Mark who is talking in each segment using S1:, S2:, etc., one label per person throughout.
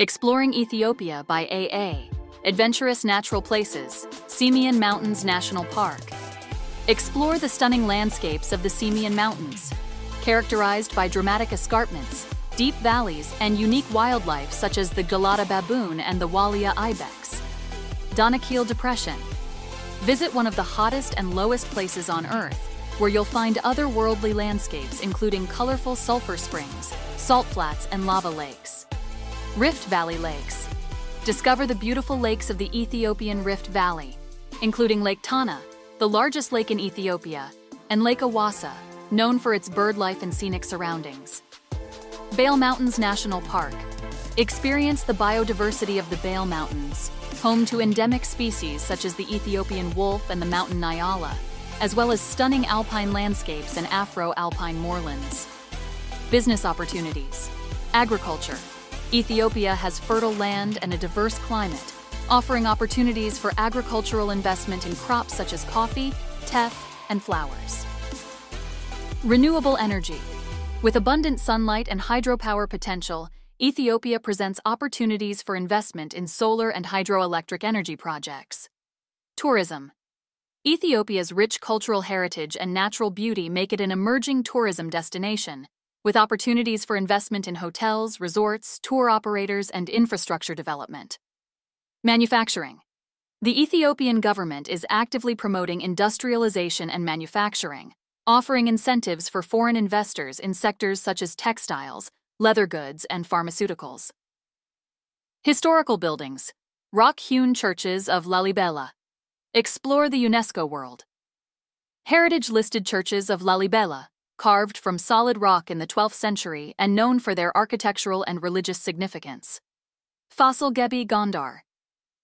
S1: Exploring Ethiopia by AA. Adventurous Natural Places, Simien Mountains National Park. Explore the stunning landscapes of the Simien Mountains, characterized by dramatic escarpments, deep valleys, and unique wildlife such as the Gelada baboon and the Walia ibex. Danakil Depression. Visit one of the hottest and lowest places on Earth, where you'll find otherworldly landscapes including colorful sulfur springs, salt flats, and lava lakes. Rift Valley Lakes. Discover the beautiful lakes of the Ethiopian Rift Valley, including Lake Tana, the largest lake in Ethiopia, and Lake Awassa, known for its bird life and scenic surroundings. Bale Mountains National Park. Experience the biodiversity of the Bale Mountains, home to endemic species such as the Ethiopian wolf and the mountain Nyala, as well as stunning alpine landscapes and Afro-alpine moorlands. Business opportunities. Agriculture. Ethiopia has fertile land and a diverse climate, offering opportunities for agricultural investment in crops such as coffee, teff, and flowers. Renewable energy. With abundant sunlight and hydropower potential, Ethiopia presents opportunities for investment in solar and hydroelectric energy projects. Tourism. Ethiopia's rich cultural heritage and natural beauty make it an emerging tourism destination, with opportunities for investment in hotels, resorts, tour operators, and infrastructure development. Manufacturing. The Ethiopian government is actively promoting industrialization and manufacturing, offering incentives for foreign investors in sectors such as textiles, leather goods, and pharmaceuticals. Historical buildings. Rock-hewn churches of Lalibela. Explore the UNESCO world. Heritage-listed churches of Lalibela, carved from solid rock in the 12th century and known for their architectural and religious significance. Fasil Ghebbi Gondar.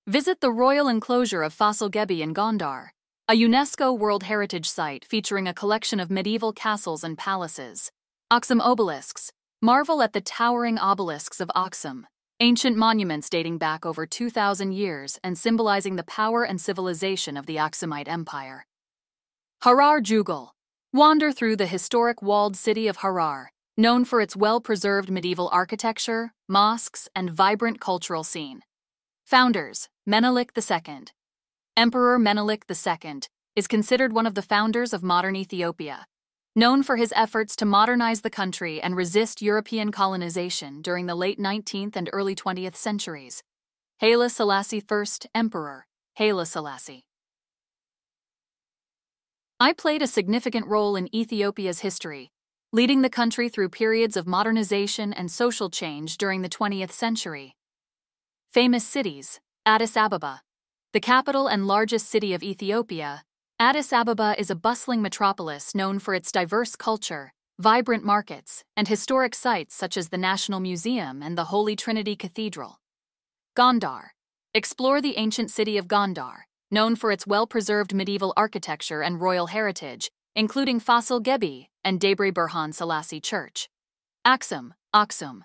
S1: Visit the royal enclosure of Fasil Ghebbi in Gondar, a UNESCO World Heritage Site featuring a collection of medieval castles and palaces. Aksum obelisks. Marvel at the towering obelisks of Aksum, ancient monuments dating back over 2,000 years and symbolizing the power and civilization of the Aksumite Empire. Harar Jugal. Wander through the historic walled city of Harar, known for its well-preserved medieval architecture, mosques, and vibrant cultural scene. Founders, Menelik II. Emperor Menelik II is considered one of the founders of modern Ethiopia, known for his efforts to modernize the country and resist European colonization during the late 19th and early 20th centuries. Haile Selassie I, Emperor, Haile Selassie. I played a significant role in Ethiopia's history, leading the country through periods of modernization and social change during the 20th century. Famous cities Addis Ababa. The capital and largest city of Ethiopia, Addis Ababa is a bustling metropolis known for its diverse culture, vibrant markets, and historic sites such as the National Museum and the Holy Trinity Cathedral. Gondar. Explore the ancient city of Gondar, known for its well-preserved medieval architecture and royal heritage, including Fasil Ghebbi and Debre Birhan Selassie Church. Aksum, Aksum.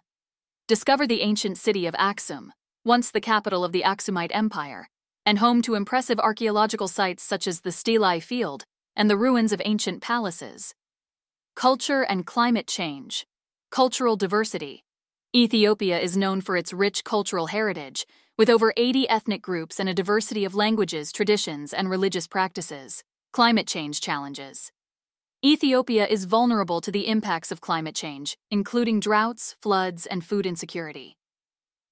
S1: Discover the ancient city of Aksum, once the capital of the Aksumite Empire, and home to impressive archaeological sites such as the Stelae Field and the ruins of ancient palaces. Culture and climate change. Cultural diversity. Ethiopia is known for its rich cultural heritage, with over 80 ethnic groups and a diversity of languages, traditions, and religious practices. Climate change challenges. Ethiopia is vulnerable to the impacts of climate change, including droughts, floods, and food insecurity.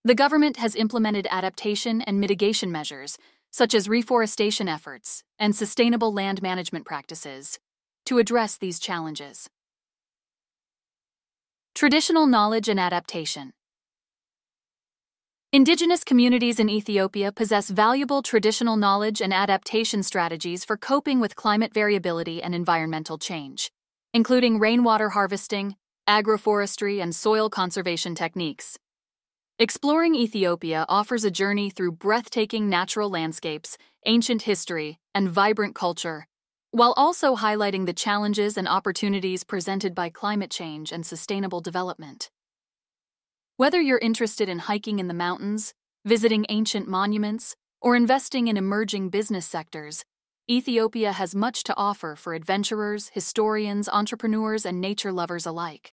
S1: The government has implemented adaptation and mitigation measures, such as reforestation efforts and sustainable land management practices, to address these challenges. Traditional knowledge and adaptation. Indigenous communities in Ethiopia possess valuable traditional knowledge and adaptation strategies for coping with climate variability and environmental change, including rainwater harvesting, agroforestry, and soil conservation techniques. Exploring Ethiopia offers a journey through breathtaking natural landscapes, ancient history, and vibrant culture, while also highlighting the challenges and opportunities presented by climate change and sustainable development. Whether you're interested in hiking in the mountains, visiting ancient monuments, or investing in emerging business sectors, Ethiopia has much to offer for adventurers, historians, entrepreneurs, and nature lovers alike.